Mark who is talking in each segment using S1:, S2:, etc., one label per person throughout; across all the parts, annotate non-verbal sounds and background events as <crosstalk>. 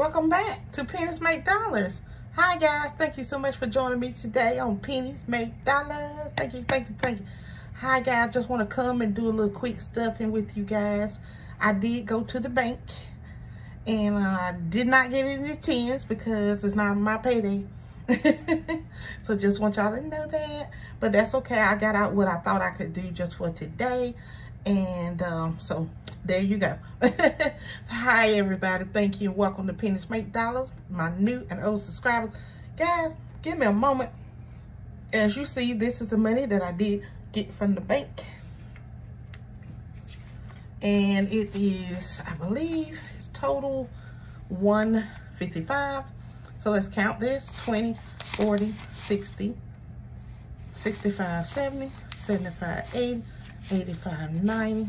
S1: Welcome back to Pennies Make Dollars. Hi guys, thank you so much for joining me today on Pennies Make Dollars. Thank you, thank you, thank you. Hi guys, just want to come and do a little quick stuffing with you guys. I did go to the bank and I did not get any tens because it's not my payday. <laughs> so just want y'all to know that. But that's okay. I got out what I thought I could do just for today. And um, so there you go. <laughs> Hi, everybody. Thank you. Welcome to Pennies Make Dollars, my new and old subscribers. Guys, give me a moment. As you see, this is the money that I did get from the bank. And it is, I believe, it's total 155 So let's count this. 20, 40, 60, 65, 70, 75, 80, 85, 90,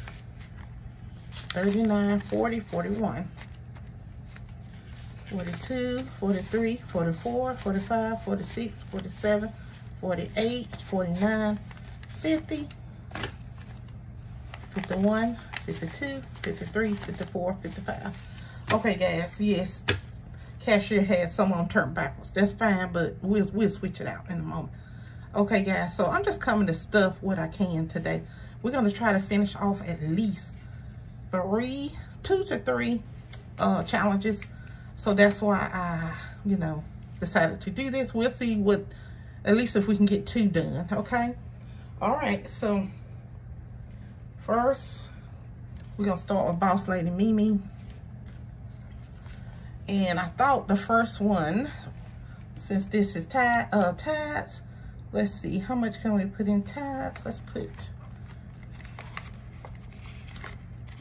S1: 39, 40, 41, 42, 43, 44, 45, 46, 47, 48, 49, 50, 51, 52, 53, 54, 55. Okay, guys, yes, cashier has some on turned backwards. That's fine, but we'll, we'll switch it out in a moment. Okay, guys, so I'm just coming to stuff what I can today. We're going to try to finish off at least three, two to three uh, challenges. So that's why I, you know, decided to do this. We'll see what, at least if we can get two done, okay? All right, so first, we're going to start with Boss Lady Mimi. And I thought the first one, since this is tide, uh, ties, let's see, how much can we put in tides? Let's put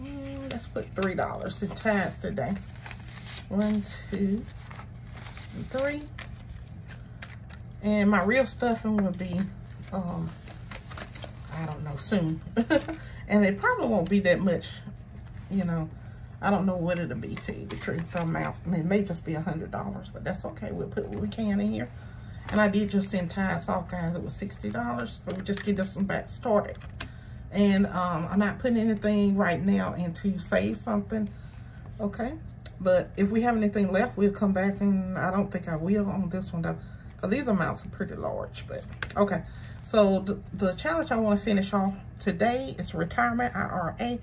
S1: Mm, let's put $3 in tags today. One, two, and three. And my real stuffing will be, um, I don't know, soon. <laughs> and it probably won't be that much, you know. I don't know what it'll be, to the truth. I'm out. I mean, it may just be a $100, but that's okay. We'll put what we can in here. And I did just send ties off, guys. It was $60, so we just get them some back started. And um, I'm not putting anything right now into save something, okay? But if we have anything left, we'll come back and I don't think I will on this one though. Cause these amounts are pretty large, but okay. So the, the challenge I wanna finish off today is retirement IRA. And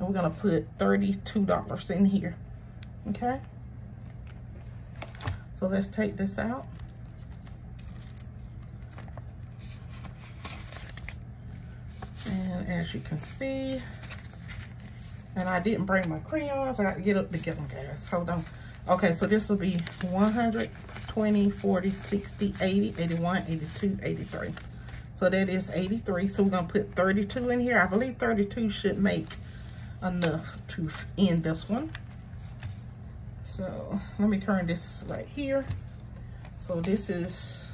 S1: we're gonna put $32 in here, okay? So let's take this out. as you can see. And I didn't bring my crayons. I got to get up to get them, guys. Hold on. Okay, so this will be 120, 40, 60, 80, 81, 82, 83. So that is 83. So we're going to put 32 in here. I believe 32 should make enough to end this one. So let me turn this right here. So this is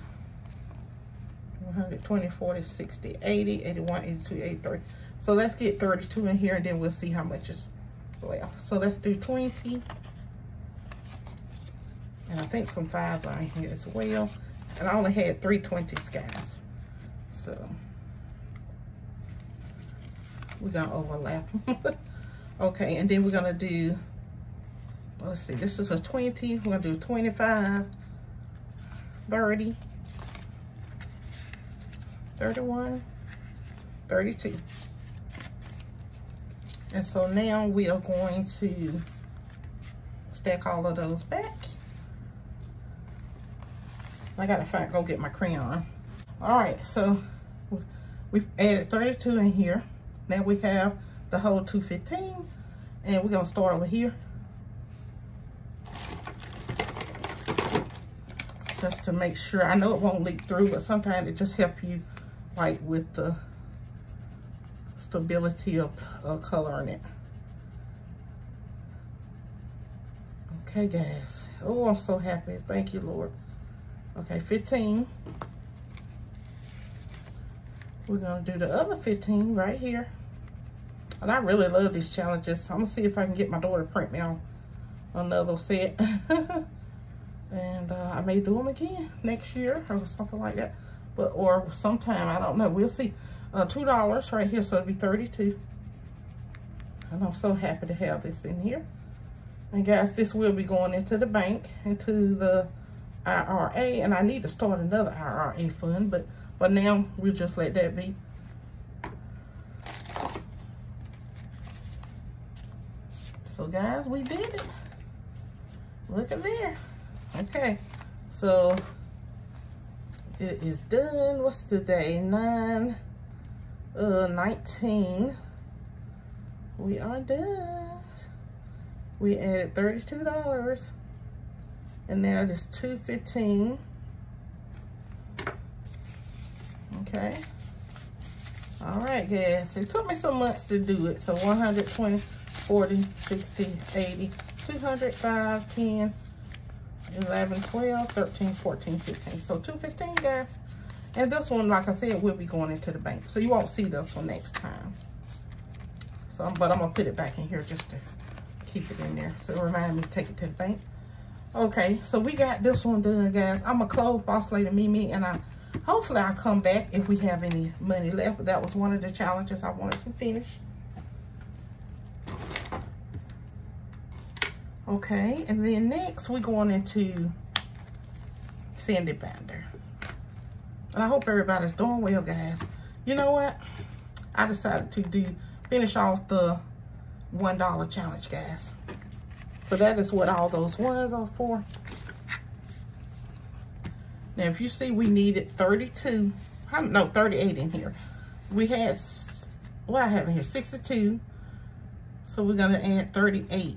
S1: 120, 40, 60, 80, 81, 82, 83. So let's get 32 in here and then we'll see how much is left. So let's do 20. And I think some fives are in here as well. And I only had three 20s, guys. So we're gonna overlap. <laughs> okay, and then we're gonna do, let's see, this is a 20. We're gonna do 25, 30, 31, 32. And so now we are going to stack all of those back. I gotta find, go get my crayon. All right, so we've added 32 in here. Now we have the whole 215 and we're gonna start over here. Just to make sure, I know it won't leak through, but sometimes it just helps you like with the stability of, of uh, color in it. Okay, guys. Oh, I'm so happy. Thank you, Lord. Okay, 15. We're going to do the other 15 right here. And I really love these challenges. I'm going to see if I can get my daughter to print me on another set. <laughs> and uh, I may do them again next year or something like that but or sometime, I don't know. We'll see. Uh, $2 right here, so it'll be 32 And I'm so happy to have this in here. And guys, this will be going into the bank, into the IRA. And I need to start another IRA fund, but but now, we'll just let that be. So guys, we did it. Look at there. Okay, so it is done. What's today? 9, uh, 19. We are done. We added $32. And now it is 215. Okay. All right, guys. It took me some months to do it. So 120, 40, 60, 80, 205 10, 11, 12, 13, 14, 15. So 215, guys. And this one, like I said, will be going into the bank. So you won't see this one next time. So, but I'm going to put it back in here just to keep it in there. So remind me to take it to the bank. Okay, so we got this one done, guys. I'm going to close Boss Lady Mimi, and I hopefully I'll come back if we have any money left. that was one of the challenges I wanted to finish. Okay, and then next we're going into Sandy Binder. And I hope everybody's doing well, guys. You know what? I decided to do finish off the $1 challenge, guys. So that is what all those ones are for. Now, if you see, we needed 32, no, 38 in here. We had, what I have in here, 62. So we're going to add 38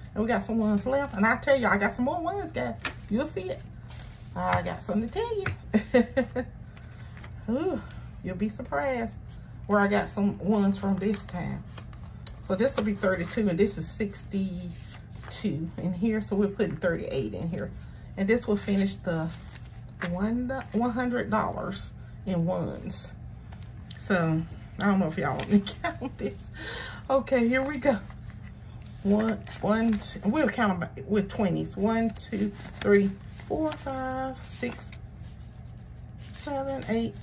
S1: And we got some ones left. And I tell you, I got some more ones, guys. You'll see it. I got something to tell you. <laughs> Ooh, you'll be surprised where I got some ones from this time. So this will be 32 and this is 62 in here. So we're putting 38 in here. And this will finish the one $100 in ones. So I don't know if y'all want me to <laughs> count this. Okay, here we go one, one, two, we'll count them by, with 20s. One, two, three, four, five, six, seven, eight,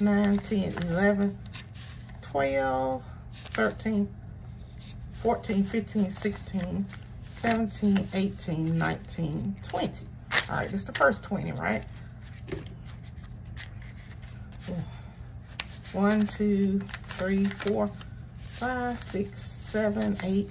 S1: nine, 10, 11, 12, 13, 14, 15, 16, 17, 18, 19, 20. All right, it's the first 20, right? One, two, three, four, five, six, seven, eight,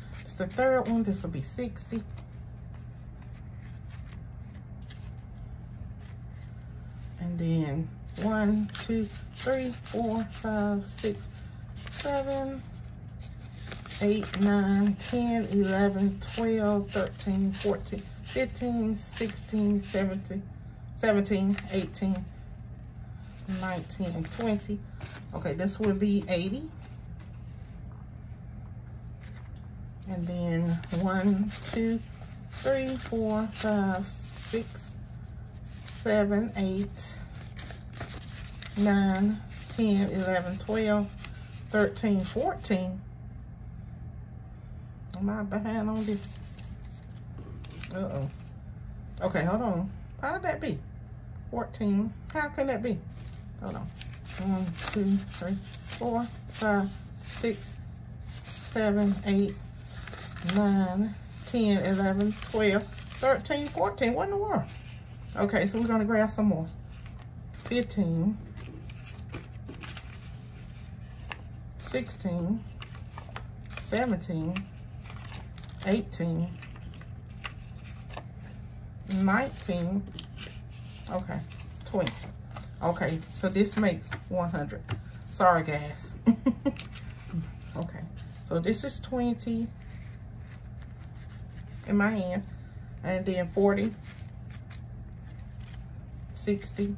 S1: It's the third one. This will be 60. And then one, two, three, four, five, six, seven, eight, nine, ten, eleven, twelve, thirteen, fourteen, fifteen, sixteen, seventeen, seventeen, eighteen, nineteen, twenty. and 20. Okay, this will be 80. and then one, two, three, four, five, six, seven, eight, nine, ten, eleven, twelve, thirteen, fourteen. 10, 11, 12, 13, 14. Am I behind on this? Uh-oh. Okay, hold on. How'd that be? 14. How can that be? Hold on. 1, 2, 3, 4, 5, 6, 7, 8, 9, 10, 11, 12, 13, 14. What in the world? Okay, so we're going to grab some more. 15, 16, 17, 18, 19, okay, 20. Okay, so this makes 100. Sorry, guys. <laughs> okay, so this is 20 in my hand. And then 40, 60,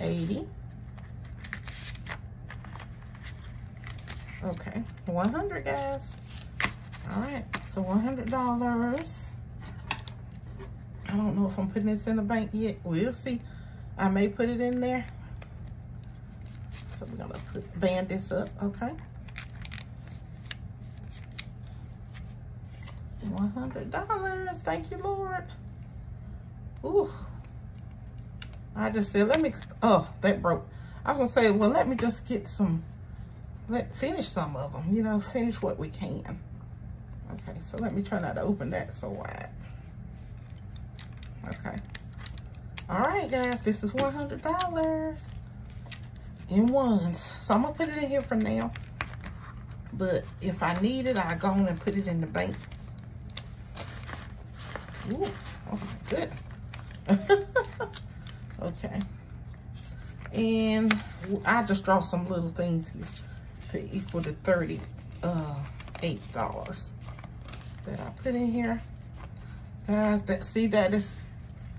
S1: 80. Okay, 100 guys. All right, so $100. I don't know if I'm putting this in the bank yet. We'll see. I may put it in there. So we're gonna put, band this up, okay? $100. Thank you, Lord. Ooh. I just said, let me, oh, that broke. I was going to say, well, let me just get some, let finish some of them, you know, finish what we can. Okay, so let me try not to open that so wide. Okay. All right, guys, this is $100 in ones. So I'm going to put it in here for now. But if I need it, I'll go on and put it in the bank Ooh, good. <laughs> okay. And I just draw some little things here to equal to $38 uh, that I put in here. Guys, that see that is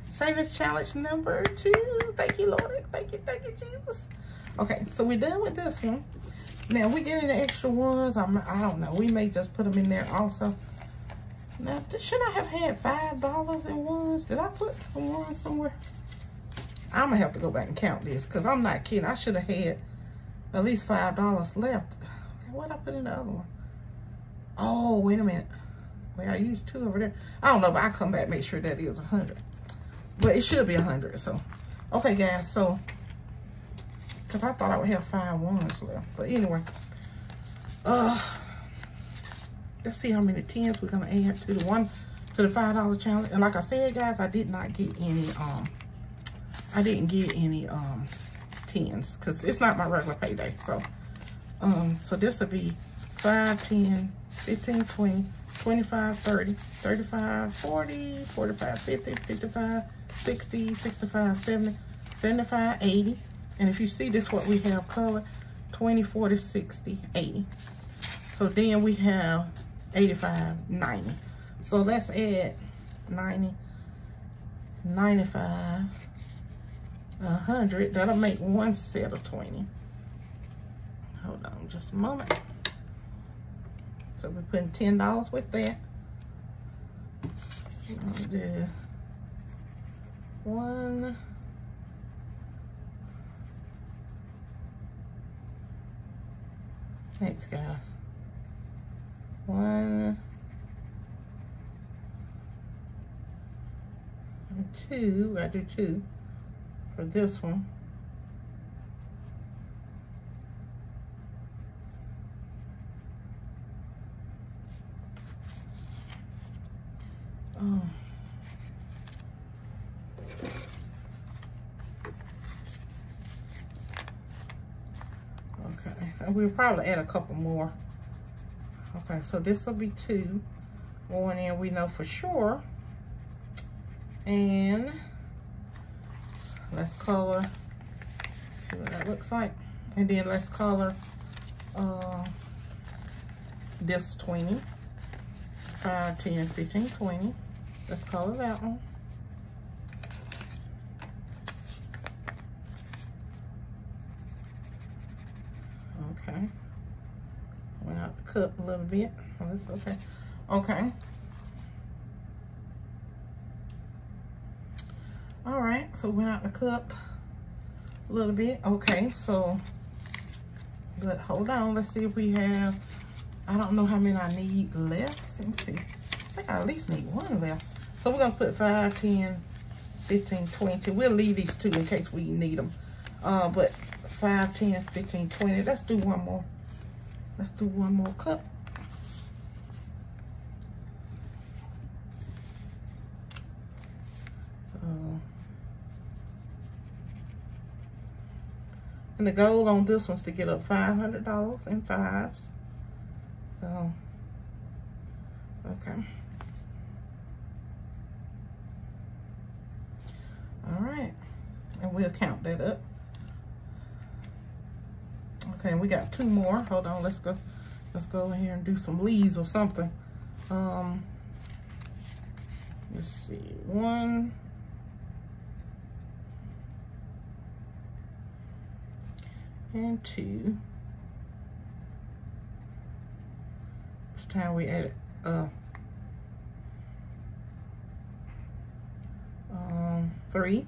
S1: savings challenge number two. Thank you, Lord. Thank you, thank you, Jesus. Okay, so we're done with this one. Now, we get the extra ones. I'm, I don't know. We may just put them in there also. Now, should I have had $5 in ones? Did I put some ones somewhere? I'm going to have to go back and count this because I'm not kidding. I should have had at least $5 left. Okay, what I put in the other one? Oh, wait a minute. Well, I used two over there. I don't know, if i come back make sure that is 100 But it should be 100 so. Okay, guys, so, because I thought I would have five ones left. But anyway, uh, Let's see how many tens we're gonna add to the one to the five dollar challenge. And like I said, guys, I did not get any um I didn't get any um tens because it's not my regular payday. So um so this will be 5, 10, 15, 20, 25, 30, 35, 40, 45, 50, 55, 60, 65, 70, 75, 80. And if you see this, what we have covered, 20, 40, 60, 80. So then we have 85, 90. So let's add 90, 95, 100. That'll make one set of 20. Hold on just a moment. So we're putting $10 with that. I'll do one, Thanks, guys one, and two, I do two for this one. Oh. Okay, we'll probably add a couple more. Okay, so this will be two going in, we know for sure. And let's color, see what that looks like. And then let's color uh, this 20, 5, 10, 15, 20. Let's color that one. cut a little bit. Oh, that's okay. Okay. All right, so went out the cup a little bit. Okay, so, but hold on. Let's see if we have, I don't know how many I need left. Let me see. I think I at least need one left. So we're going to put 5, 10, 15, 20. We'll leave these two in case we need them. Uh, but 5, 10, 15, 20. Let's do one more. Let's do one more cup. So, and the goal on this one's to get up $500 in fives. So, okay. All right, and we'll count that up. Okay, we got two more. Hold on, let's go. Let's go in here and do some leaves or something. Um, let's see, one. And two. This time we add uh, um, three.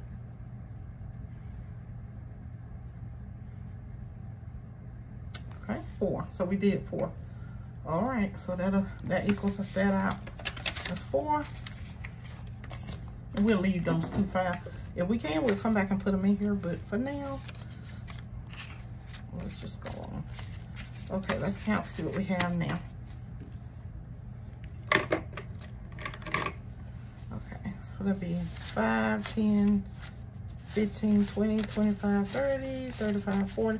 S1: four. So we did four. All right, so that that equals us that out. That's four. we'll leave those two five. If we can, we'll come back and put them in here, but for now, let's just go on. Okay, let's count, see what we have now. Okay, so that'd be 5, 10, 15, 20, 25, 30, 35, 40.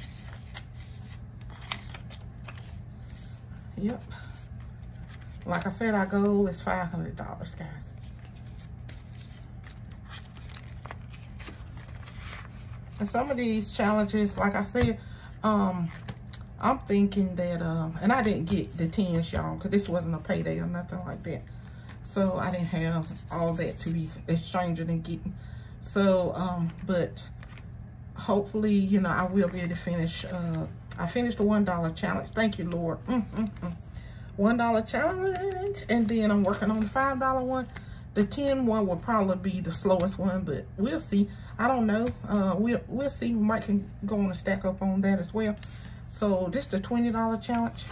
S1: Yep. Like I said, our goal is $500, guys. And some of these challenges, like I said, um, I'm thinking that, um, and I didn't get the 10s, y'all, because this wasn't a payday or nothing like that. So I didn't have all that to be exchanging and getting. So, um, but hopefully, you know, I will be able to finish uh, I finished the $1 challenge. Thank you, Lord. Mm -mm -mm. $1 challenge. And then I'm working on the $5 one. The 10 one will probably be the slowest one, but we'll see. I don't know. Uh, we'll, we'll see. We might can go on and stack up on that as well. So this the $20 challenge.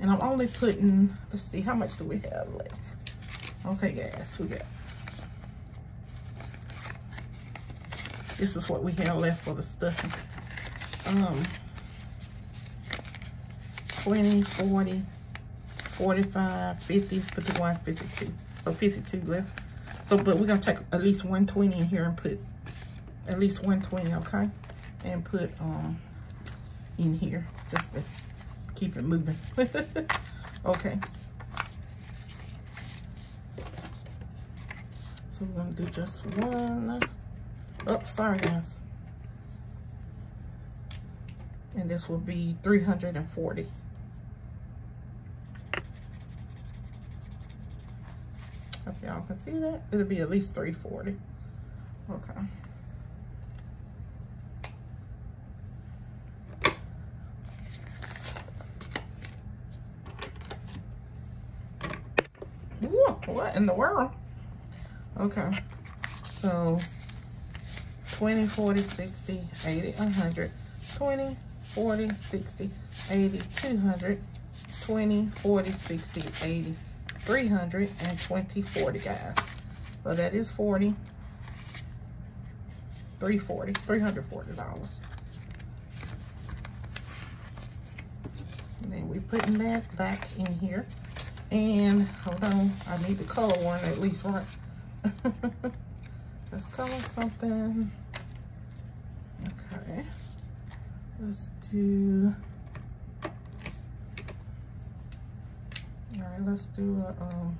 S1: And I'm only putting, let's see, how much do we have left? Okay, guys, we got. This is what we have left for the stuffing um, 20, 40, 45, 50, 51, 52. So 52 left. So, but we're going to take at least 120 in here and put at least 120, okay? And put um in here just to keep it moving. <laughs> okay. So we're going to do just one. Oh, sorry, guys and this will be 340. If y'all can see that, it'll be at least 340. Okay. what in the world? Okay, so 20, 40, 60, 80, 100, 20, 40, 60, 80, 200, 20, 40, 60, 80, 300, and 20, 40, guys. So that is 40, 340, $340. And then we're putting that back in here. And hold on, I need to color one at least, right? <laughs> Let's color something. Okay. Let's all right, let's do a, um,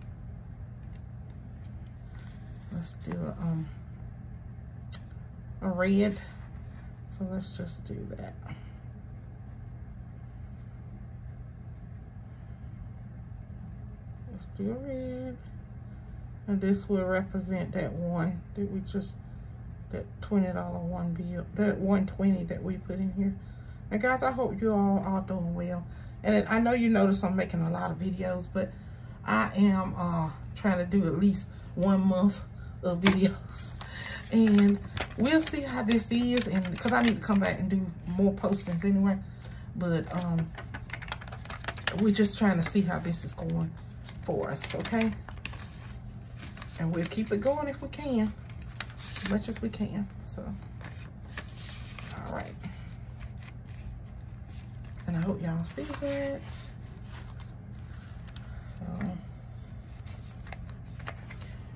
S1: let's do a, um, a red. So let's just do that. Let's do a red. And this will represent that one that we just, that $20 one bill, that 120 that we put in here. And guys, I hope you all are doing well. And I know you notice I'm making a lot of videos, but I am uh, trying to do at least one month of videos. <laughs> And we'll see how this is. And because I need to come back and do more postings anyway. But um, we're just trying to see how this is going for us, okay? And we'll keep it going if we can, as much as we can, so. And I hope y'all see that. So,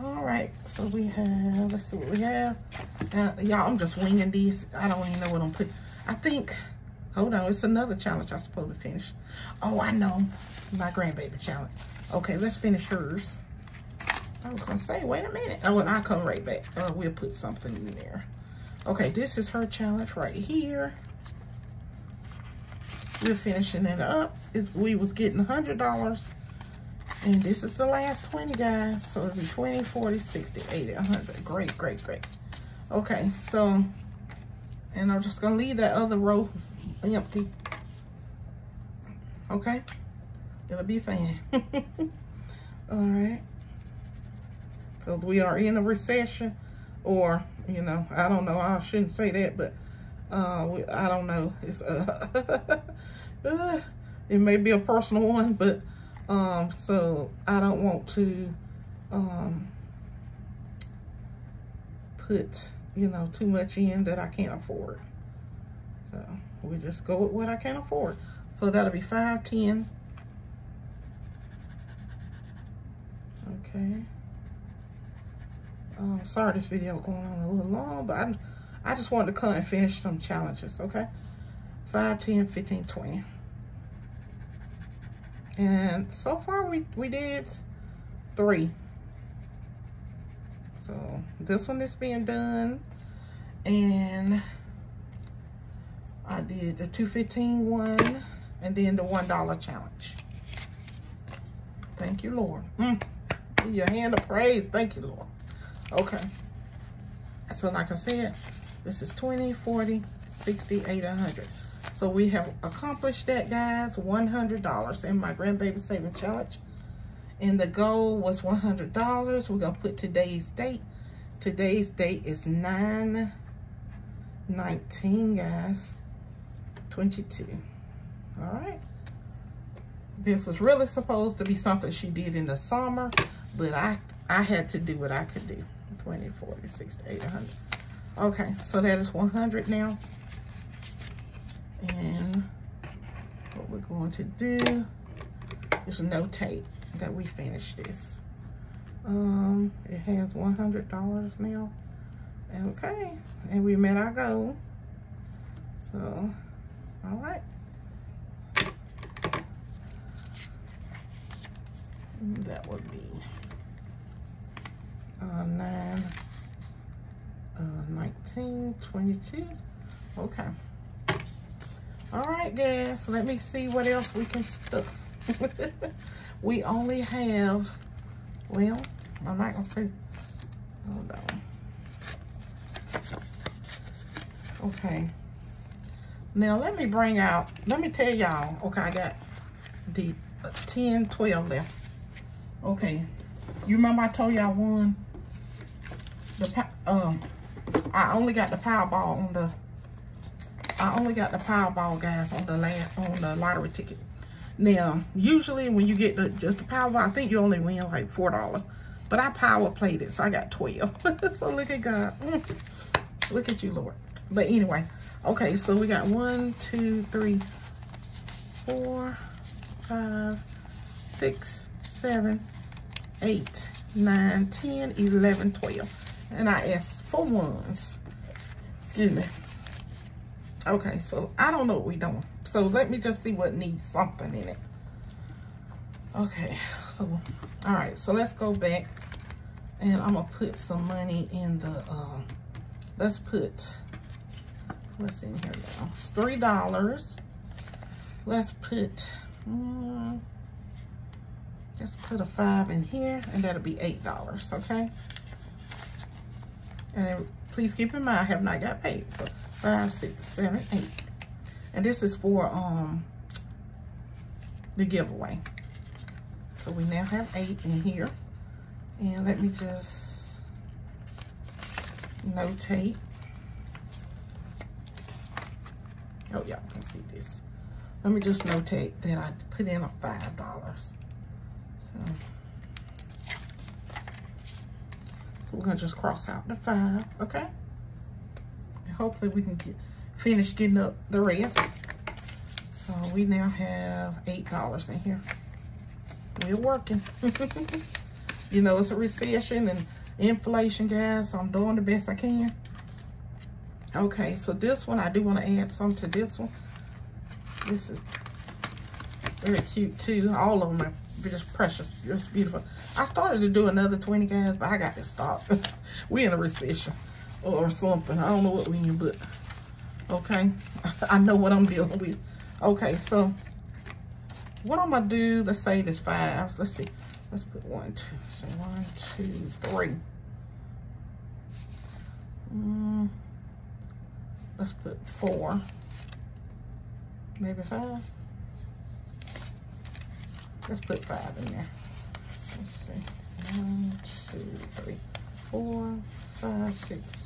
S1: all right, so we have, let's see what we have. Uh, y'all, I'm just winging these. I don't even know what I'm putting. I think, hold on, it's another challenge I'm supposed to finish. Oh, I know, my grandbaby challenge. Okay, let's finish hers. I was gonna say, wait a minute. Oh, and I'll come right back. Uh, we'll put something in there. Okay, this is her challenge right here we're finishing it up. It's, we was getting $100. And this is the last 20, guys. So it'll be 20, 40, 60, 80, 100. Great, great, great. Okay, so, and I'm just going to leave that other row empty. Okay? It'll be fine. <laughs> All right. Because we are in a recession or, you know, I don't know. I shouldn't say that, but uh, we, I don't know. It's, uh, <laughs> uh, it may be a personal one, but um, so I don't want to um, put, you know, too much in that I can't afford. So we just go with what I can afford. So that'll be 510. Okay. Um, sorry this video going on a little long, but I, I just wanted to come and finish some challenges, okay? 5, 10, 15, 20. And so far we, we did three. So this one is being done. And I did the 215 one and then the $1 challenge. Thank you, Lord. Mm. Give your hand of praise. Thank you, Lord. Okay. So like I said, this is 20, 40, 60, 80, 100. So we have accomplished that, guys, $100 in my grandbaby saving challenge. And the goal was $100. We're going to put today's date. Today's date is 9 19, guys. 22. All right. This was really supposed to be something she did in the summer, but I, I had to do what I could do. 20, 40, 60, 800. Okay, so that is 100 now. And what we're going to do is notate that we finished this. Um, it has $100 now. Okay, and we met our goal. So, all right. That would be uh, 9, uh, 19, 22. Okay. All right, guys, let me see what else we can stuff. <laughs> we only have, well, I'm not gonna say, hold on. Okay. Now, let me bring out, let me tell y'all, okay, I got the 10, 12 left. Okay, you remember I told y'all one, the, um, I only got the Powerball on the I only got the Powerball, guys, on the land, on the lottery ticket. Now, usually when you get the, just the Powerball, I think you only win like $4. But I power played it, so I got 12. <laughs> so look at God. Mm. look at you, Lord. But anyway, okay, so we got one, two, three, four, five, six, seven, eight, nine, ten, eleven, twelve. And I asked for ones. Excuse me. Okay, so I don't know what we doing. So let me just see what needs something in it. Okay, so, all right, so let's go back and I'm gonna put some money in the, uh, let's put, what's in here now? It's $3. Let's put, um, let's put a five in here and that'll be $8, okay? And please keep in mind, I have not got paid, so five, six, seven, eight. And this is for um the giveaway. So we now have eight in here. And let me just notate. Oh, y'all can see this. Let me just notate that I put in a $5. So, so we're going to just cross out the five, okay? hopefully we can get, finish getting up the rest. So uh, we now have $8 in here. We're working. <laughs> you know, it's a recession and inflation, guys. So I'm doing the best I can. Okay, so this one, I do want to add some to this one. This is very cute, too. All of them are just precious, just beautiful. I started to do another 20 guys, but I got to stop. <laughs> we in a recession or something. I don't know what we need, but okay. <laughs> I know what I'm dealing with. Okay, so what I'm gonna do, let's say this five. Let's see. Let's put one, two, so one, two, three. Mm, let's put four. Maybe five. Let's put five in there. Let's see. One, two, three, four, five, six,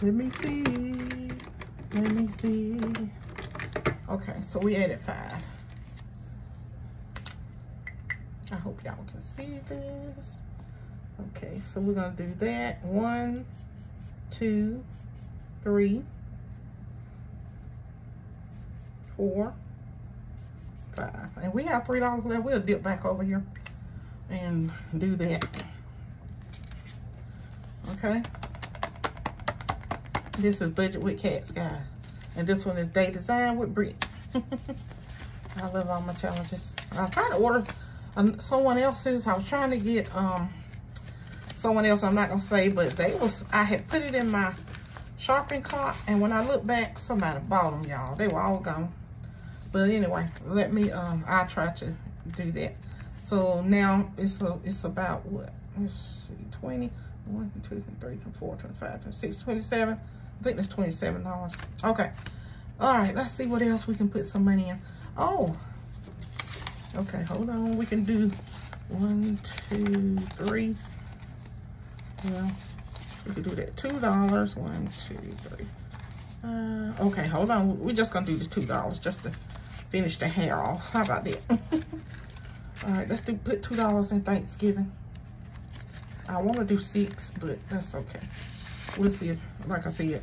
S1: Let me see. Let me see. Okay, so we added five. I hope y'all can see this. Okay, so we're gonna do that. One, two, three, four, five. And we have three dollars left. We'll dip back over here and do that. Okay. This is Budget with Cats, guys. And this one is Day Design with Brit. <laughs> I love all my challenges. I tried to order someone else's. I was trying to get um someone else, I'm not going to say, but they was, I had put it in my shopping cart. And when I look back, somebody bought them, y'all. They were all gone. But anyway, let me, um, I try to do that. So now it's a, it's about what? Let's see, 20, 1, 2, 3, 4, 25, 26, 27, I think that's $27. Okay. All right, let's see what else we can put some money in. Oh, okay, hold on. We can do one, two, three. Well, we can do that. $2, one, two, three. Uh, okay, hold on. We're just going to do the $2 just to finish the hair off. How about that? <laughs> All right, let's do put $2 in Thanksgiving. I want to do six, but that's okay we'll see if, like I said,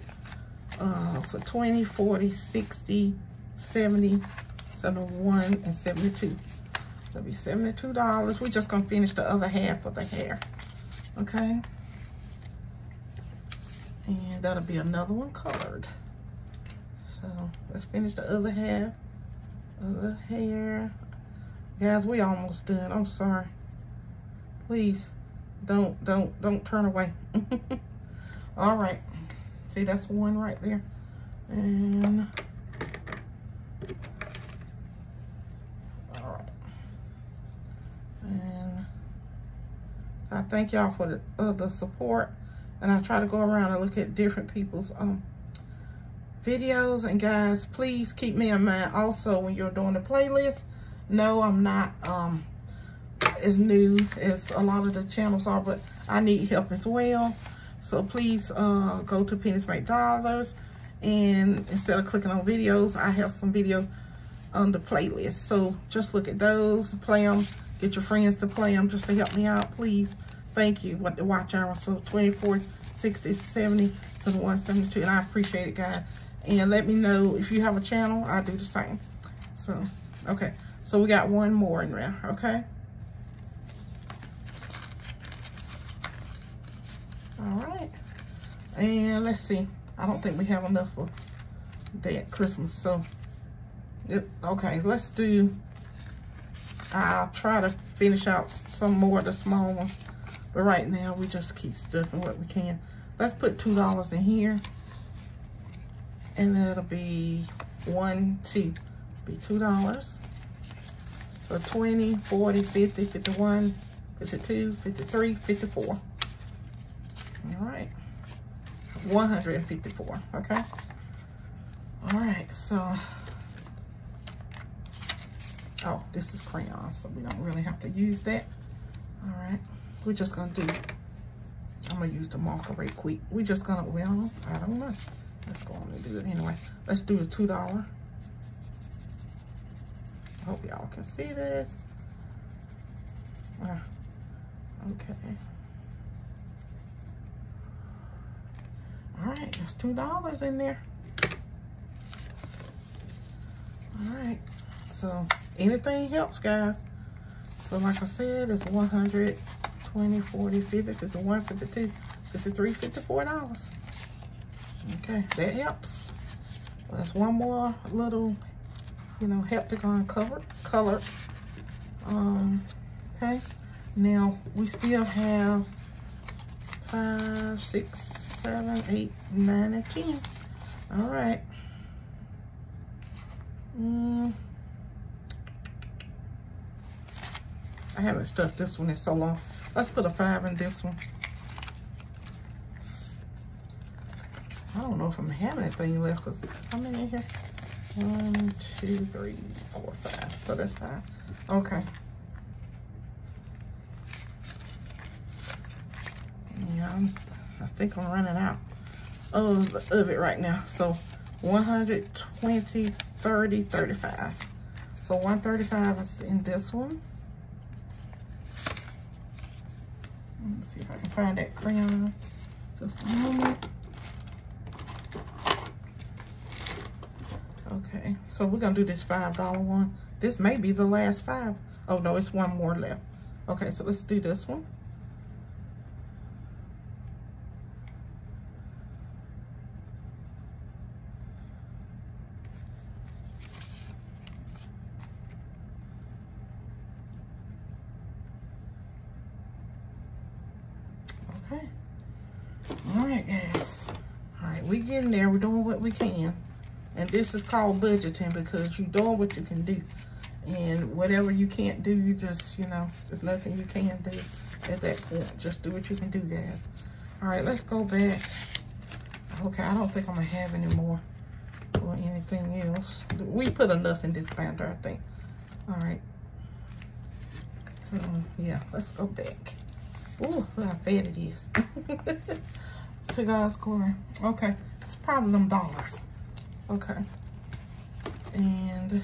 S1: uh, so 20, 40, 60, 70, 71, and 72. It'll be $72. We're just gonna finish the other half of the hair, okay? And that'll be another one colored. So let's finish the other half of the hair. Guys, we almost done, I'm sorry. Please, don't, don't, don't turn away. <laughs> All right. See, that's one right there. And all right. And I thank y'all for the, uh, the support. And I try to go around and look at different people's um videos. And guys, please keep me in mind also when you're doing the playlist. No, I'm not um as new as a lot of the channels are, but I need help as well. So please uh, go to Pennies Make Dollars. And instead of clicking on videos, I have some videos on the playlist. So just look at those, play them, get your friends to play them just to help me out, please. Thank you. What the watch hour. So 24, 60, 70 to the 172. And I appreciate it, guys. And let me know if you have a channel, I'll do the same. So, okay. So we got one more in there, okay? All right. And let's see. I don't think we have enough for that Christmas. So, yep. Okay, let's do, I'll try to finish out some more of the small ones. But right now, we just keep stuffing what we can. Let's put $2 in here. And that'll be one, two. Be $2. So 20, 40, 50, 51, 52, 53, 54. All right. 154, okay? All right, so, oh, this is crayon, so we don't really have to use that. All right, we're just gonna do, I'm gonna use the marker right quick. We're just gonna, well, I don't know. Let's go on and do it anyway. Let's do the $2. I Hope y'all can see this. Uh, okay. All right, that's $2 in there. All right, so anything helps, guys. So like I said, it's 120, 40, 50, 51, 52, 53, 54 dollars. Okay, that helps. that's one more little, you know, heptagon cover, color. Um, okay, now we still have five, six, seven, eight, nine, and ten. All right. Mm. I haven't stuffed this one in so long. Let's put a five in this one. I don't know if I'm having anything left because how many in here? One, two, three, four, five. So that's five. Okay. Yeah, I'm I think I'm running out of, of it right now. So 120, 30, 35. So 135 is in this one. Let me see if I can find that crayon. Just a moment. Okay, so we're gonna do this $5 one. This may be the last five. Oh no, it's one more left. Okay, so let's do this one. Okay. All right, guys. All right, we getting there. We're doing what we can. And this is called budgeting because you're doing what you can do. And whatever you can't do, you just, you know, there's nothing you can do at that point. Just do what you can do, guys. All right, let's go back. Okay, I don't think I'm going to have any more or anything else. We put enough in this binder, I think. All right. So, yeah, let's go back. Ooh, look how fat it is. to God's glory. Okay, it's probably them dollars. Okay. And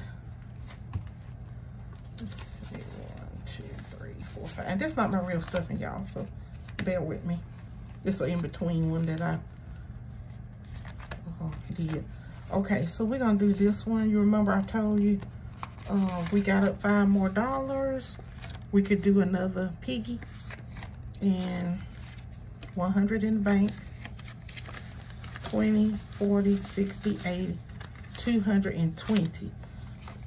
S1: let's see, one, two, three, four, five. And that's not my real stuffing, y'all, so bear with me. It's an in-between one that I oh, did. Okay, so we're gonna do this one. You remember I told you uh, we got up five more dollars. We could do another piggy and 100 in the bank, 20, 40, 60, 80, 220.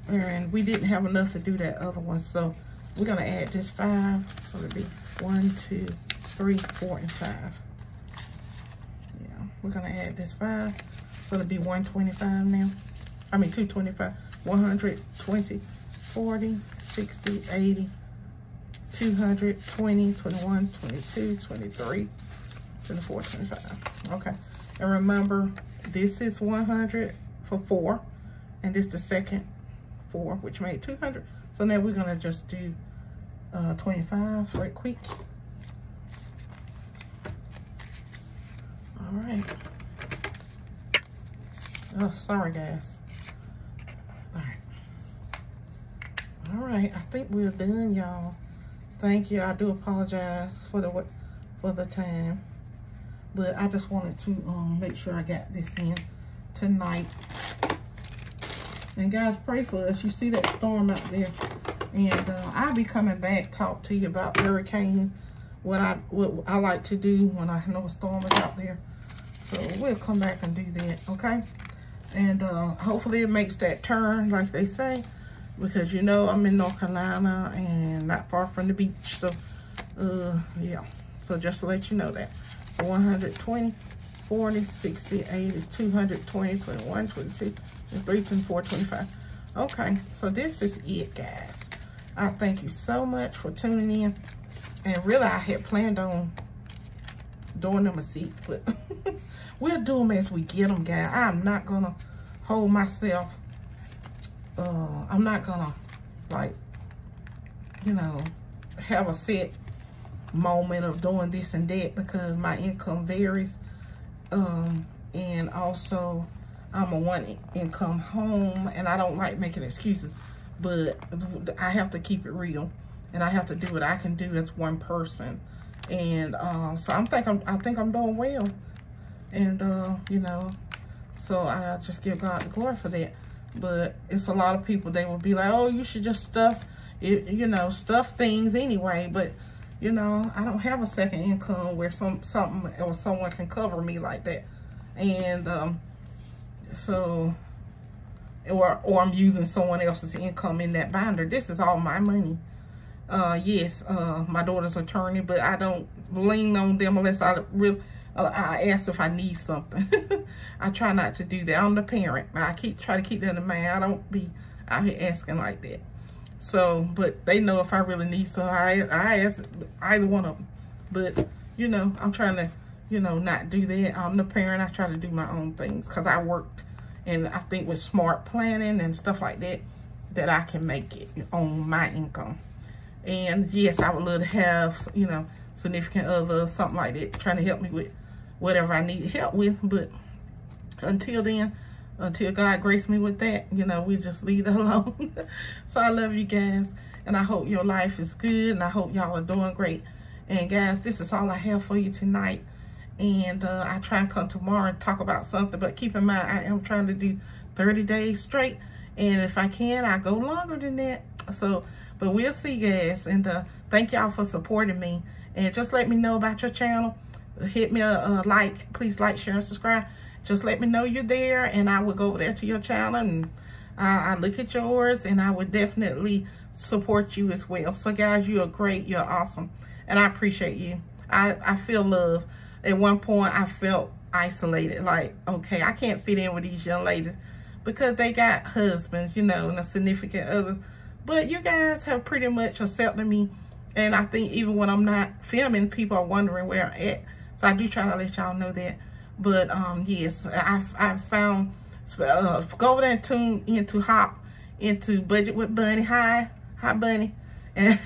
S1: And we didn't have enough to do that other one, so we're gonna add this five, so it'll be one, two, three, four, and five. Yeah, we're gonna add this five, so it'll be 125 now. I mean 225, 120, 40, 60, 80, 200, 21, 22, 23, 24, 25. Okay. And remember, this is 100 for four, and this the second four, which made 200. So now we're going to just do uh, 25 right quick. All right. Oh, sorry, guys. All right. All right. I think we're done, y'all. Thank you. I do apologize for the what for the time. But I just wanted to um, make sure I got this in tonight. And guys, pray for us. You see that storm out there. And uh, I'll be coming back, talk to you about hurricane, what I what I like to do when I know a storm is out there. So we'll come back and do that, okay? And uh, hopefully it makes that turn, like they say because you know I'm in North Carolina and not far from the beach. So, uh, yeah. So just to let you know that. 120, 40, 60, 80, 220, 21, 22, 23, 24, 25. Okay, so this is it, guys. I thank you so much for tuning in. And really, I had planned on doing them a seat, but <laughs> we'll do them as we get them, guys. I'm not going to hold myself uh, I'm not gonna like, you know, have a set moment of doing this and that because my income varies. Um, and also I'm a one income home and I don't like making excuses, but I have to keep it real and I have to do what I can do as one person. And uh, so I'm think I'm, I think I'm doing well. And, uh, you know, so I just give God the glory for that but it's a lot of people, they will be like, oh, you should just stuff, it, you know, stuff things anyway. But, you know, I don't have a second income where some something or someone can cover me like that. And um, so, or, or I'm using someone else's income in that binder. This is all my money. Uh, yes, uh, my daughter's attorney, but I don't lean on them unless I really, Oh, I ask if I need something. <laughs> I try not to do that. I'm the parent. I keep try to keep that in mind. I don't be out here asking like that. So, but they know if I really need so I I ask either one of them. But you know, I'm trying to you know not do that. I'm the parent. I try to do my own things because I worked, and I think with smart planning and stuff like that, that I can make it on my income. And yes, I would love to have you know significant other, something like that, trying to help me with whatever I need help with. But until then, until God grace me with that, you know, we just leave it <laughs> alone. so I love you guys. And I hope your life is good. And I hope y'all are doing great. And guys, this is all I have for you tonight. And uh, I try and come tomorrow and talk about something. But keep in mind, I am trying to do 30 days straight. And if I can, I go longer than that. So, but we'll see, guys. And uh, thank y'all for supporting me. And just let me know about your channel hit me a, a, like. Please like, share, and subscribe. Just let me know you're there, and I will go over there to your channel, and I, I look at yours, and I would definitely support you as well. So, guys, you are great. You're awesome, and I appreciate you. I, I feel love. At one point, I felt isolated, like, okay, I can't fit in with these young ladies because they got husbands, you know, and a significant other. But you guys have pretty much accepted me. And I think even when I'm not filming, people are wondering where I'm at. So I do try to let y'all know that. But um, yes, I, I found, uh, go over there and tune into Hop, into Budget with Bunny. Hi, hi Bunny. And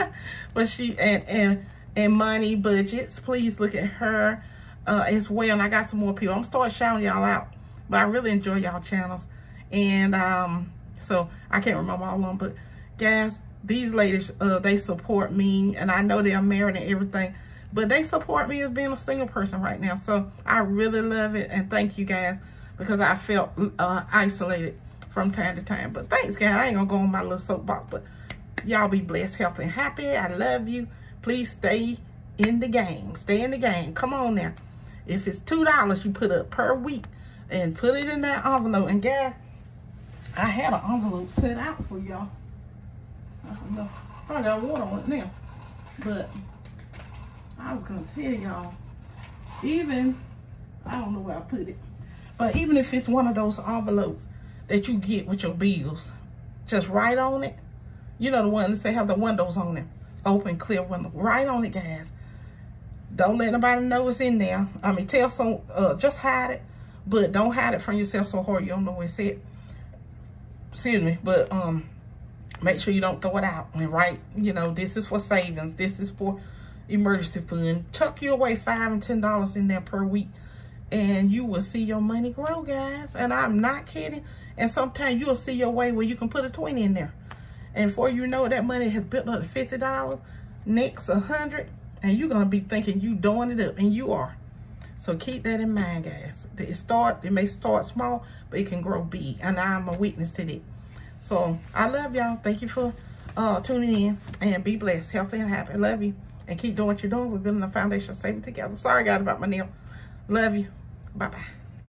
S1: <laughs> but she, and, and, and Money Budgets, please look at her uh, as well. And I got some more people. I'm starting to start shouting y'all out. But I really enjoy y'all channels. And um, so I can't remember all of them, but guys, these ladies, uh, they support me and I know they're married and everything, but they support me as being a single person right now. So I really love it. And thank you guys because I felt uh, isolated from time to time. But thanks, guys. I ain't going to go on my little soapbox. But y'all be blessed, healthy, and happy. I love you. Please stay in the game. Stay in the game. Come on now. If it's $2 you put up per week and put it in that envelope. And guys, I had an envelope set out for y'all. I don't know. Probably got water on it now. But I was gonna tell y'all, even, I don't know where I put it, but even if it's one of those envelopes that you get with your bills, just write on it. You know the ones that have the windows on them, open, clear window. Write on it, guys. Don't let nobody know it's in there. I mean, tell some, uh, just hide it, but don't hide it from yourself so hard you don't know it's it. Excuse me, but um, make sure you don't throw it out and write, you know, this is for savings, this is for emergency fund. Tuck you away five and ten dollars in there per week and you will see your money grow, guys. And I'm not kidding. And sometimes you'll see your way where you can put a 20 in there. And before you know it, that money has built up to $50, next 100 and you're going to be thinking you doing it up, and you are. So keep that in mind, guys. It start, it may start small, but it can grow big, and I'm a witness to that. So I love y'all. Thank you for uh, tuning in, and be blessed, healthy, and happy. Love you and keep doing what you're doing. We're building a foundation of saving together. Sorry, God, about my nail. Love you. Bye-bye.